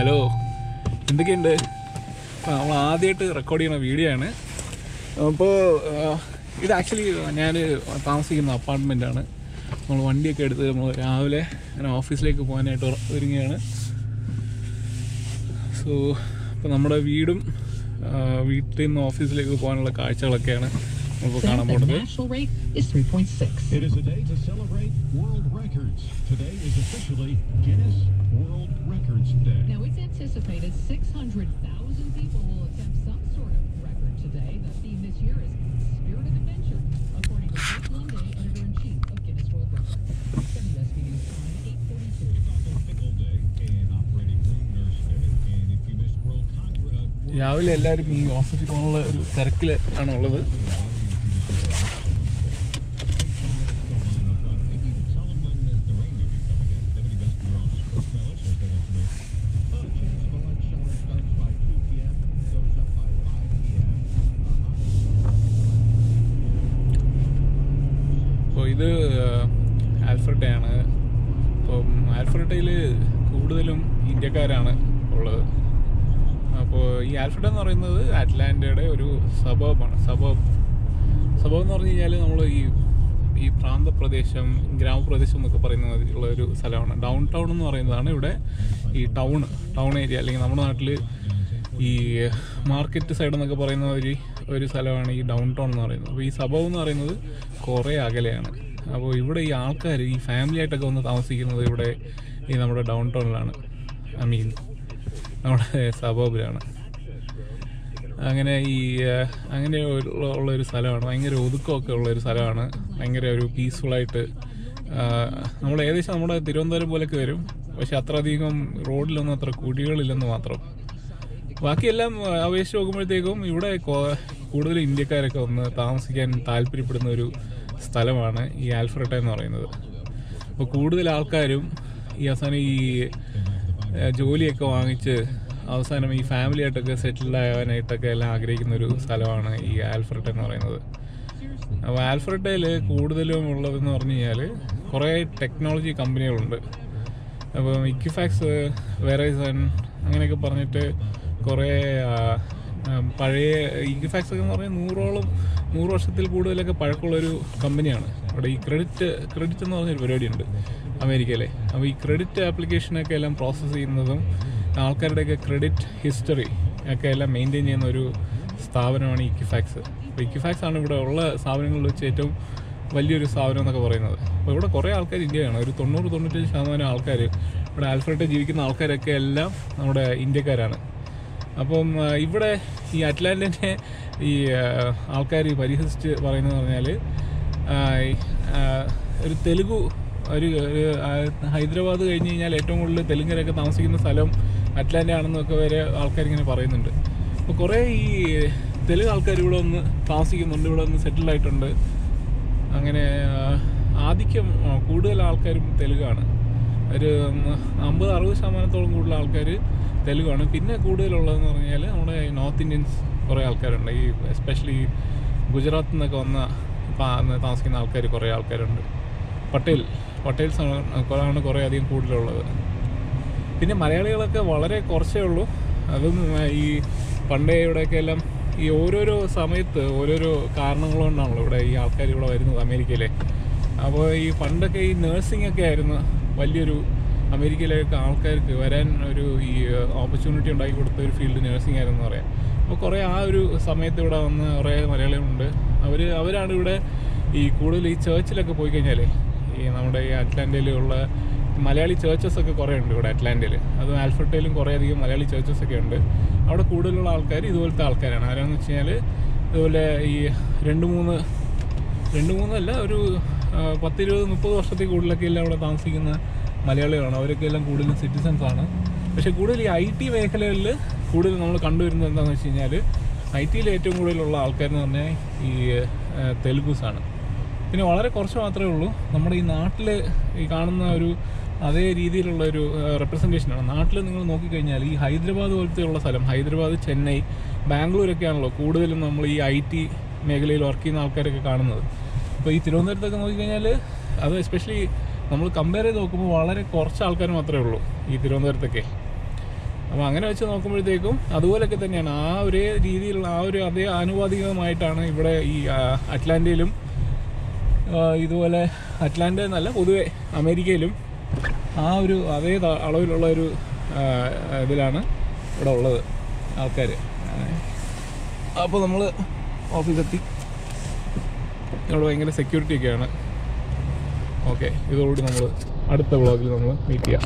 Hello. എന്തൊക്കെയുണ്ട്? അപ്പോൾ നമ്മൾ ആദ്യമായിട്ട് റെക്കോർഡ് ചെയ്യുന്ന വീഡിയോ ആണ്. അപ്പോൾ ഇത് ആക്ച്വലി ഞാൻ താമസിക്കുന്ന അപ്പാർട്ട്മെന്റാണ് നമ്മൾ വണ്ടിയൊക്കെ എടുത്ത് നമ്മൾ രാവിലെ ഞാൻ ഓഫീസിലേക്ക് പോകാനായിട്ട് ഒരുങ്ങുകയാണ്. സോ അപ്പോൾ നമ്മുടെ വീടും വീട്ടിൽ നിന്ന് ഓഫീസിലേക്ക് പോകാനുള്ള കാഴ്ചകളൊക്കെയാണ് നമുക്ക് കാണാൻ പോകുന്നത്. Today is officially Guinness World Records Day. Now, it's anticipated 600,000 people will attempt some sort of record today. The theme this year is Spirit of Adventure, according to Rick Lunday, editor-in-chief of Guinness World Records. WSB News Time, 842. It's also Pickle Day and Operating Room Nurse Day. And if you missed World Congress, uh, രാവിലെ എല്ലാവരും ഈ ഓഫീസിൽ പോകാനുള്ള ഒരു തിരക്കിൽ ആണ് അപ്പോൾ ഇത് ആൽഫ്രട്ടയാണ് അപ്പം ആൽഫ്രട്ടയിൽ കൂടുതലും ഇന്ത്യക്കാരാണ് ഉള്ളത്. അപ്പോൾ ഈ ആൽഫ്രട്ട എന്ന് പറയുന്നത് അറ്റ്ലാന്റയുടെ ഒരു സബബാണ്. സബബ്. സബബ് എന്ന് പറഞ്ഞു കഴിഞ്ഞാൽ നമ്മൾ ഈ ഈ പ്രാന്തപ്രദേശം ഗ്രാമപ്രദേശം എന്നൊക്കെ പറയുന്ന ഉള്ള ഒരു സ്ഥലമാണ്. ഡൗൺ ടൗൺ എന്ന് പറയുന്നതാണ് ഇവിടെ ഈ ടൗൺ ടൗൺ ഏരിയ. അല്ലെങ്കിൽ നമ്മുടെ നാട്ടിൽ ഈ മാർക്കറ്റ് സൈഡ് എന്നൊക്കെ പറയുന്ന ഒരു ഒരു സ്ഥലമാണ് ഈ ഡൗൺ ടൗൺ എന്ന് പറയുന്നത്. അപ്പോൾ ഈ സബവ് എന്ന് പറയുന്നത് കുറേ അകലെയാണ്. അപ്പോൾ ഇവിടെ ഈ ആൾക്കാർ ഈ ഫാമിലി ആയിട്ടൊക്കെ വന്ന് താമസിക്കുന്നത് ഇവിടെ ഈ നമ്മുടെ ഡൗൺ ടൗണിലാണ് ഐ മീൻ നമ്മുടെ സബബിലാണ് അങ്ങനെ ഈ അങ്ങനെ ഉള്ള ഉള്ള ഒരു സ്ഥലമാണ്. ഭയങ്കര ഒതുക്കമൊക്കെ ഉള്ള ഒരു സ്ഥലമാണ്. ഭയങ്കര ഒരു പീസ്ഫുള്ളായിട്ട് നമ്മൾ ഏകദേശം നമ്മുടെ തിരുവനന്തപുരം പോലെയൊക്കെ വരും. പക്ഷെ അത്രയധികം റോഡിലൊന്നും അത്ര കുടികളില്ലെന്ന് മാത്രം. ബാക്കിയെല്ലാം അപേക്ഷിച്ച് നോക്കുമ്പോഴത്തേക്കും ഇവിടെ കൂടുതൽ ഇന്ത്യക്കാരൊക്കെ ഒന്ന് താമസിക്കാൻ താല്പര്യപ്പെടുന്ന ഒരു സ്ഥലമാണ് ഈ ആൽഫ്രട്ട എന്ന് പറയുന്നത്. അപ്പോൾ കൂടുതൽ ആൾക്കാരും ഈ അവസാനം ഈ ജോലിയൊക്കെ വാങ്ങിച്ച് അവസാനം ഈ ഫാമിലി ആയിട്ടൊക്കെ സെറ്റിൽഡ് ആവാനായിട്ടൊക്കെ എല്ലാം ആഗ്രഹിക്കുന്ന ഒരു സ്ഥലമാണ് ഈ ആൽഫ്രട്ട എന്ന് പറയുന്നത്. അപ്പോൾ ആൽഫ്രട്ടയിൽ കൂടുതലും ഉള്ളതെന്ന് പറഞ്ഞു കഴിഞ്ഞാൽ കുറേ ടെക്നോളജി കമ്പനികളുണ്ട്. അപ്പം ഇക്യുഫാക്സ് വെറൈസൺ അങ്ങനെയൊക്കെ പറഞ്ഞിട്ട് കുറേ പഴയ ഇക്വിഫാക്സ് ഒക്കെ എന്ന് പറഞ്ഞാൽ നൂറോളം നൂറ് വർഷത്തിൽ കൂടുതലൊക്കെ പഴക്കമുള്ളൊരു കമ്പനിയാണ്. അവിടെ ഈ ക്രെഡിറ്റ് ക്രെഡിറ്റ് എന്ന് പറഞ്ഞൊരു പരിപാടിയുണ്ട് അമേരിക്കയിലെ. അപ്പോൾ ഈ ക്രെഡിറ്റ് ആപ്ലിക്കേഷനൊക്കെ എല്ലാം പ്രോസസ്സ് ചെയ്യുന്നതും ആൾക്കാരുടെയൊക്കെ ക്രെഡിറ്റ് ഹിസ്റ്ററി ഒക്കെ എല്ലാം മെയിന്റെയിൻ ചെയ്യുന്ന ഒരു സ്ഥാപനമാണ് ഇക്കിഫാക്സ് അപ്പോൾ ഇക്കിഫാക്സ് ആണ് ഇവിടെ ഉള്ള സ്ഥാപനങ്ങളിൽ വെച്ച് ഏറ്റവും വലിയൊരു സ്ഥാപനം എന്നൊക്കെ പറയുന്നത്. അപ്പോൾ ഇവിടെ കുറേ ആൾക്കാർ ഇന്ത്യയാണ് ഒരു തൊണ്ണൂറ് തൊണ്ണൂറ്റഞ്ച് ശതമാനം ആൾക്കാർ ഇവിടെ ആൽഫ്രഡ് ജീവിക്കുന്ന ആൾക്കാരൊക്കെ എല്ലാം നമ്മുടെ ഇന്ത്യക്കാരാണ്. അപ്പം ഇവിടെ ഈ അറ്റ്ലാന്റിനെ ഈ ആൾക്കാർ പരിഹസിച്ച് പറയുന്നത് പറഞ്ഞാൽ ഒരു തെലുഗു ഒരു ഹൈദരാബാദ് കഴിഞ്ഞ് കഴിഞ്ഞാൽ ഏറ്റവും കൂടുതൽ തെലുങ്കരൊക്കെ താമസിക്കുന്ന സ്ഥലം അറ്റ്ലാന്റ ആണെന്നൊക്കെ വരെ ആൾക്കാർ ഇങ്ങനെ പറയുന്നുണ്ട്. അപ്പോൾ കുറേ ഈ തെലുങ്ക് ആൾക്കാർ ഇവിടെ ഒന്ന് താമസിക്കുന്നുണ്ട് ഇവിടെ ഒന്ന് സെറ്റിൽ ആയിട്ടുണ്ട് അങ്ങനെ ആധിക്യം കൂടുതൽ ആൾക്കാരും തെലുങ്കാണ് ഒരു അമ്പത് അറുപത് ശതമാനത്തോളം കൂടുതൽ ആൾക്കാർ തെലുങ്കാണ് പിന്നെ കൂടുതലുള്ളതെന്ന് പറഞ്ഞാൽ നമ്മുടെ നോർത്ത് ഇന്ത്യൻസ് കുറേ ആൾക്കാരുണ്ട്. ഈ എസ്പെഷ്യലി ഗുജറാത്തിൽ നിന്നൊക്കെ വന്ന താമസിക്കുന്ന ആൾക്കാർ കുറേ ആൾക്കാരുണ്ട്. പട്ടേൽ പട്ടേൽസ് ആണ് കുറേ അധികം കൂടുതലുള്ളത്. പിന്നെ മലയാളികളൊക്കെ വളരെ കുറച്ചേ ഉള്ളൂ. അതും ഈ പണ്ടേ ഇവിടെയൊക്കെ എല്ലാം ഈ ഓരോരോ സമയത്ത് ഓരോരോ കാരണങ്ങൾ കൊണ്ടാണല്ലോ ഇവിടെ ഈ ആൾക്കാർ ഇവിടെ വരുന്നത് അമേരിക്കയിലെ. അപ്പോൾ ഈ പണ്ടൊക്കെ ഈ നേഴ്സിംഗ് ഒക്കെ ആയിരുന്നു വലിയൊരു അമേരിക്കയിലേക്ക് ആൾക്കാർക്ക് വരാൻ ഒരു ഈ ഓപ്പർച്യൂണിറ്റി ഉണ്ടാക്കി കൊടുത്ത ഒരു ഫീൽഡ് നഴ്സിംഗ് ആയിരുന്നു പറയാം. അപ്പോൾ കുറേ ആ ഒരു സമയത്ത് ഇവിടെ വന്ന് കുറേ മലയാളികളുണ്ട്. അവർ അവരാണ് ഇവിടെ ഈ കൂടുതൽ ഈ ചേർച്ചിലൊക്കെ പോയി കഴിഞ്ഞാൽ ഈ നമ്മുടെ ഈ അറ്റ്ലാന്റയിലുള്ള മലയാളി ചേർച്ചസ് ഒക്കെ കുറേ ഉണ്ട് ഇവിടെ അറ്റ്ലാന്റയിൽ അതും ആൽഫർട്ടയിലും കുറേയധികം മലയാളി ചേർച്ചസ് ഒക്കെ ഉണ്ട്. അവിടെ കൂടുതലുള്ള ആൾക്കാർ ഇതുപോലത്തെ ആൾക്കാരാണ്. ആരാണെന്ന് വെച്ച് കഴിഞ്ഞാൽ ഇതുപോലെ ഈ രണ്ട് മൂന്ന് രണ്ട് മൂന്നല്ല ഒരു പത്തിരുപത് മുപ്പത് വർഷത്തിൽ കൂടുതലൊക്കെ എല്ലാം അവിടെ താമസിക്കുന്ന മലയാളികളാണ്. അവരൊക്കെ എല്ലാം കൂടുതലും സിറ്റിസൺസ് ആണ്. പക്ഷേ കൂടുതൽ ഈ ഐ ടി മേഖലകളിൽ കൂടുതൽ നമ്മൾ കണ്ടുവരുന്നത് എന്താണെന്ന് വെച്ച് കഴിഞ്ഞാൽ ഐ ടിയിൽ ഏറ്റവും കൂടുതലുള്ള ആൾക്കാരെന്ന് പറഞ്ഞാൽ ഈ ആ, തെലുഗുസാണ്. പിന്നെ വളരെ കുറച്ച് മാത്രമേ ഉള്ളൂ. നമ്മുടെ ഈ നാട്ടിൽ ഈ കാണുന്ന ഒരു അതേ രീതിയിലുള്ള ഒരു റെപ്രസെന്റേഷനാണ് നാട്ടിൽ നിങ്ങൾ നോക്കിക്കഴിഞ്ഞാൽ ഈ ഹൈദരാബാദ് പോലത്തെ ഉള്ള സ്ഥലം ഹൈദരാബാദ് ചെന്നൈ ബാംഗ്ലൂരൊക്കെയാണല്ലോ കൂടുതലും നമ്മൾ ഈ ഐ ടി മേഖലയിൽ വർക്ക് ചെയ്യുന്ന ആൾക്കാരൊക്കെ കാണുന്നത്. അപ്പോൾ ഈ തിരുവനന്തപുരത്തൊക്കെ നോക്കിക്കഴിഞ്ഞാൽ അത് എസ്പെഷ്യലി നമ്മൾ കമ്പയർ ചെയ്ത് നോക്കുമ്പോൾ വളരെ കുറച്ച് ആൾക്കാർ മാത്രമേ ഉള്ളൂ ഈ തിരുവനന്തപുരത്തൊക്കെ. അപ്പോൾ അങ്ങനെ വെച്ച് നോക്കുമ്പോഴത്തേക്കും അതുപോലെയൊക്കെ തന്നെയാണ്. ആ ഒരേ രീതിയിലുള്ള ആ ഒരു അതേ ആനുപാതികമായിട്ടാണ് ഇവിടെ ഈ അറ്റ്ലാന്റയിലും ഇതുപോലെ അറ്റ്ലാന്റ എന്നല്ല പൊതുവെ അമേരിക്കയിലും ആ ഒരു അതേ അളവിലുള്ള ഒരു ഇതിലാണ് ഇവിടെ ഉള്ളത് ആൾക്കാർ അപ്പോൾ നമ്മൾ ഓഫീസെത്തി. ഇവിടെ ഭയങ്കര സെക്യൂരിറ്റി ഒക്കെയാണ്. ഓക്കെ ഇതോടുകൂടി നമ്മൾ അടുത്ത വ്ളോഗിൽ നമ്മൾ മീറ്റ് ചെയ്യാം.